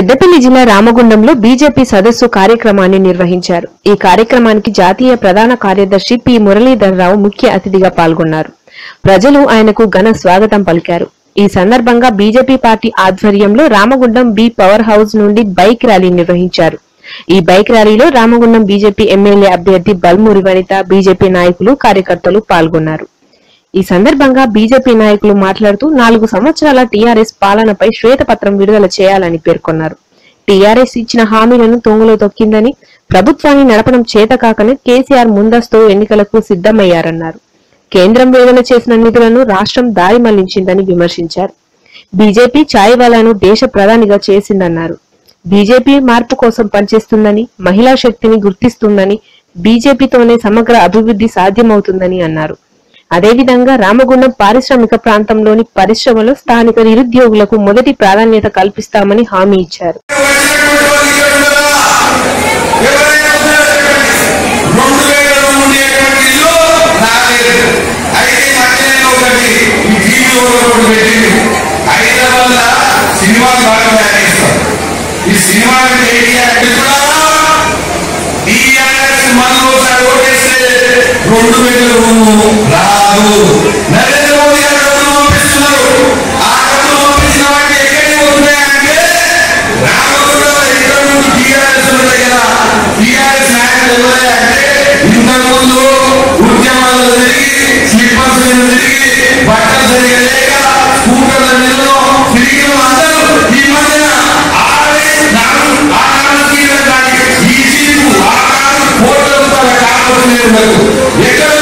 పెద్దపల్లి జిల్లా రామగుండంలో బీజేపీ సదస్సు కార్యక్రమాన్ని నిర్వహించారు. ఈ కార్యక్రమానికి జాతీయ ప్రధాన కార్యదర్శి పి. మురళీధరరావు ముఖ్య అతిథిగా పాల్గొన్నారు. ప్రజలు ఆయనకు ఘన స్వాగతం పలికారు. ఈ సందర్భంగా బీజేపీ పార్టీ ఆధ్వర్యంలో రామగుండం బి పవర్ హౌస్ నుండి బైక్ ర్యాలీ నిర్వహించారు. ఈ బైక్ ర్యాలీలో రామగుండం బీజేపీ ఎమ్మెల్యే అభ్యర్థి బల్మూరి వనిత బీజేపీ నాయకులు కార్యకర్తలు పాల్గొన్నారు. ఈ సందర్భంగా బీజేపీ నాయకులు మాట్లాడుతూ నాలుగు సంవత్సరాల టీఆర్ఎస్ పాలనపై శ్వేతపత్రం విడుదల చేయాలని పేర్కొన్నారు. టీఆర్ఎస్ ఇచ్చిన హామీలను తొంగులో తొక్కిందని ప్రభుత్వాన్ని నడపడం చేతకాకనే కేసీఆర్ ముందస్తు ఎన్నికలకు సిద్ధమయ్యారన్నారు. కేంద్రం విడుదల చేసిన నిధులను రాష్ట్రం దారి మళ్ళించిందని విమర్శించారు. బీజేపీ ఛాయ్వాలాను దేశ ప్రధానిగా చేసిందన్నారు. బీజేపీ మార్పు కోసం పనిచేస్తుందని మహిళా శక్తిని గుర్తిస్తుందని బీజేపీతోనే సమగ్ర అభివృద్ధి సాధ్యమవుతుందని అన్నారు. అదేవిధంగా రామగుండం పారిశ్రామిక ప్రాంతంలోని పరిశ్రమలు స్థానిక నిరుద్యోగులకు మొదటి ప్రాధాన్యత కల్పిస్తామని హామీ ఇచ్చారు. సినిమా వేల రెండు వెలుగు రాదు. నరేంద్ర మోదీ గారు డబ్బులు పంపిస్తున్నారు. ఆ డబ్బులు పంపించిన వాటికి ఎక్కడికి పోతున్నాయంటే రామకుల్లో ఇక్కడ లేదు ఎక్కడ